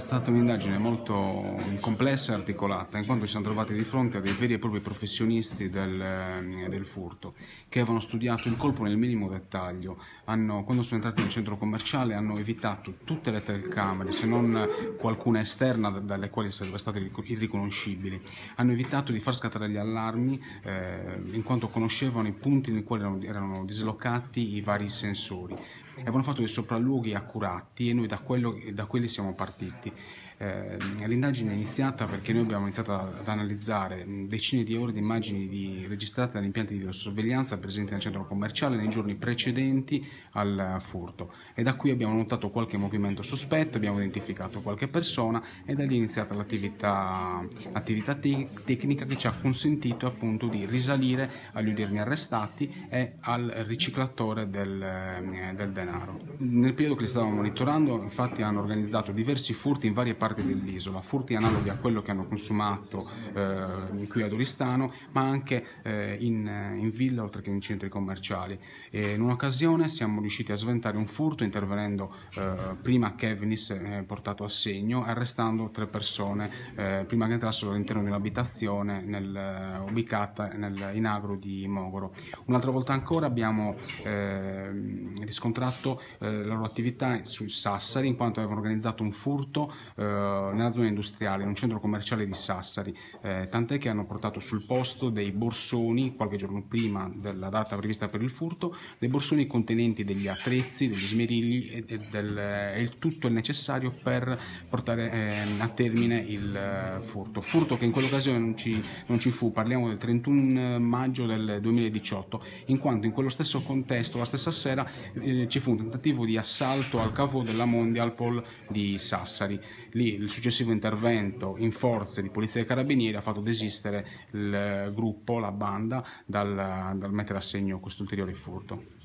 È stata un'indagine molto complessa e articolata, in quanto ci siamo trovati di fronte a dei veri e propri professionisti del, eh, del furto, che avevano studiato il colpo nel minimo dettaglio. Hanno, quando sono entrati nel centro commerciale hanno evitato tutte le telecamere, se non qualcuna esterna dalle quali sarebbero state irriconoscibili. Hanno evitato di far scattare gli allarmi, eh, in quanto conoscevano i punti nei quali erano, erano dislocati i vari sensori. Avevano fatto dei sopralluoghi accurati e noi da, quello, da quelli siamo partiti. Eh, l'indagine è iniziata perché noi abbiamo iniziato ad analizzare decine di ore di immagini di, registrate dagli impianti di videosorveglianza presenti nel centro commerciale nei giorni precedenti al furto e da qui abbiamo notato qualche movimento sospetto, abbiamo identificato qualche persona e da lì è iniziata l'attività te tecnica che ci ha consentito appunto di risalire agli odierni arrestati e al riciclatore del, eh, del denaro. Nel periodo che li stavamo monitorando infatti hanno organizzato diversi furti in varie parti dell'isola, furti analoghi a quello che hanno consumato eh, qui ad Oristano, ma anche eh, in, in, villa oltre che in centri commerciali. E in un'occasione siamo riusciti a sventare un furto intervenendo eh, prima che venisse portato a segno, arrestando tre persone eh, prima che entrassero all'interno di un'abitazione nel, ubicata nel, in agro di Mogoro. Un'altra volta ancora abbiamo ehm, riscontrato eh, la loro attività su Sassari in quanto avevano organizzato un furto eh, nella zona industriale, in un centro commerciale di Sassari, eh, tant'è che hanno portato sul posto dei borsoni, qualche giorno prima della data prevista per il furto, dei borsoni contenenti degli attrezzi, degli smerigli e, e, del, e il tutto il necessario per portare eh, a termine il eh, furto. Furto che in quell'occasione non ci, non ci fu, parliamo del 31 maggio del 2018, in quanto in quello stesso contesto, la stessa sera, eh, ci fu un tentativo di assalto al cavo della Mondial Pol di Sassari. Lì il successivo intervento in forze di polizia e carabinieri ha fatto desistere il gruppo, la banda, dal, dal mettere a segno questo ulteriore furto.